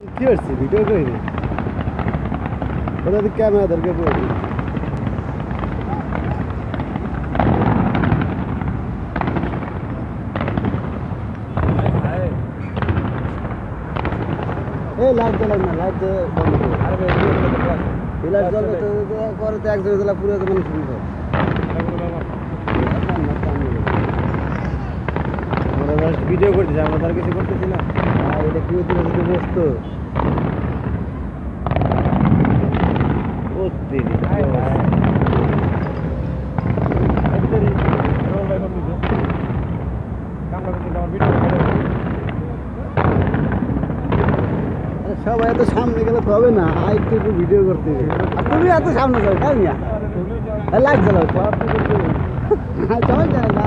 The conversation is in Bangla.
কি হচ্ছে ভিডিও করি না ওটা তো ক্যামেরা দরকার পড়ে এই লাইট জ্বালাই না লাইট বন্ধ করে এই লাইট জ্বলবে তো তো করে তো একজনের জ্বালা পুরো মানে শুনব আমরা ভিডিও করতেছি আমরা তার কিছু করতেছি না এটা কি হচ্ছে যদি বসতো সবাই এত সামনে গেলে তো হবে না। আর একটু একটু ভিডিও করতে তুমি এত সামনে যাও কেন চল যায় না